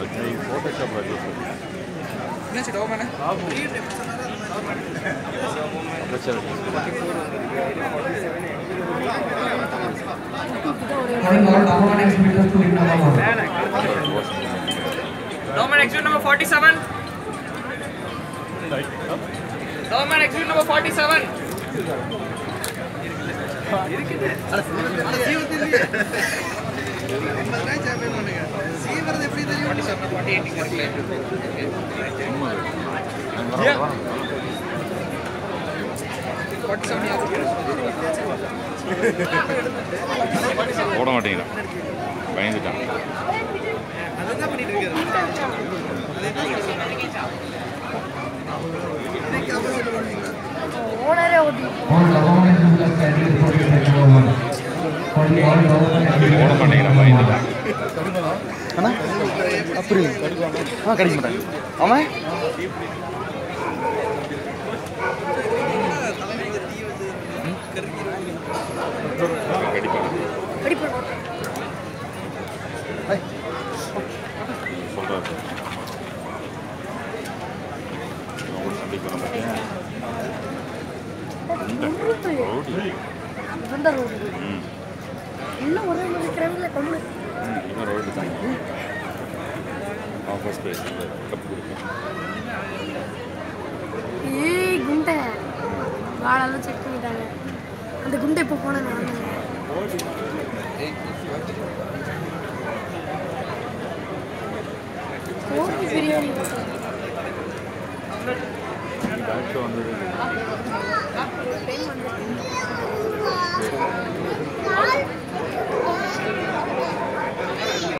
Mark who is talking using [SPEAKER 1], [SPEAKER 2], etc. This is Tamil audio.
[SPEAKER 1] अच्छा
[SPEAKER 2] ये बहुत अच्छा भाई मैं चढ़ाओ मैंने डोमन एक्सिट नंबर 47 डोमन एक्सिट नंबर 47 इरकिदे
[SPEAKER 1] போட மாட்டேங்கிறான் பயந்துட்டான்.
[SPEAKER 3] ஓனரே ஓட்டி
[SPEAKER 1] போட மாட்டேங்கிறான் பயந்துட்டான்
[SPEAKER 4] அண்ணா அப்படி ஆ கிடைக்க மாட்டேன் அவன்
[SPEAKER 1] கடிப்பான்
[SPEAKER 3] இன்னும் ஒரே மாதிரி கிரமில் கொண்டு
[SPEAKER 1] ம், இவன் ரவுடி தான். கப்
[SPEAKER 3] ஏய் குண்டை. செக் பண்ணிட்டாங்க. அந்த குண்டை இப்போ போனேன் நான் பிரியாணி.
[SPEAKER 1] வந்தது.